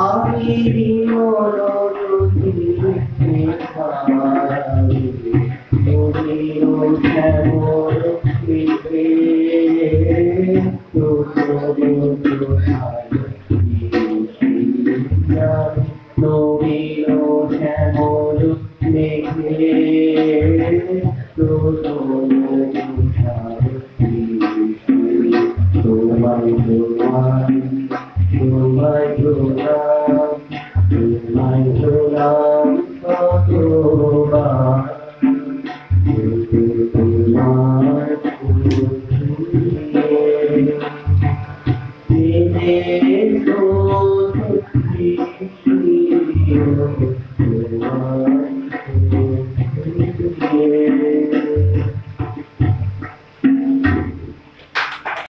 আমি বিমল নবীন শ্যামল Yeah.